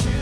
you.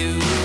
you.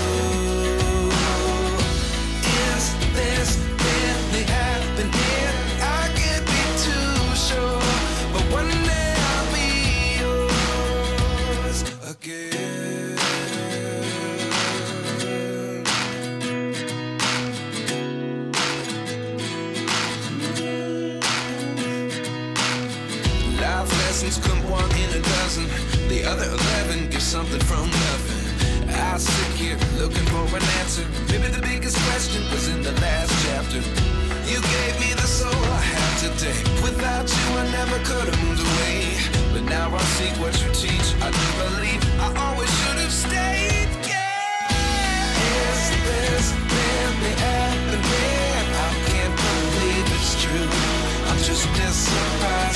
Without you, I never could have moved away. But now I seek what you teach. I do believe I always should have stayed. Yeah. Is this really happening? I can't believe it's true. I'm just disappointed.